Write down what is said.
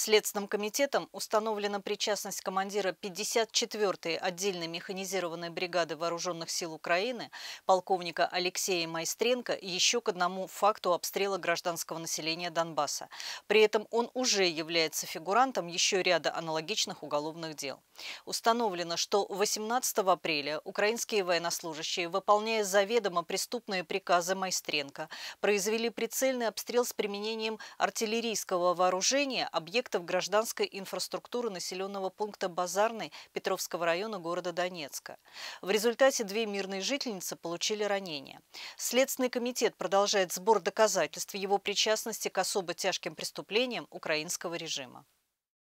Следственным комитетом установлена причастность командира 54-й отдельной механизированной бригады Вооруженных сил Украины полковника Алексея Майстренко еще к одному факту обстрела гражданского населения Донбасса. При этом он уже является фигурантом еще ряда аналогичных уголовных дел. Установлено, что 18 апреля украинские военнослужащие, выполняя заведомо преступные приказы Майстренко, произвели прицельный обстрел с применением артиллерийского вооружения объектов объектов гражданской инфраструктуры населенного пункта Базарный Петровского района города Донецка. В результате две мирные жительницы получили ранения. Следственный комитет продолжает сбор доказательств его причастности к особо тяжким преступлениям украинского режима.